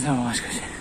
さんはもしかして。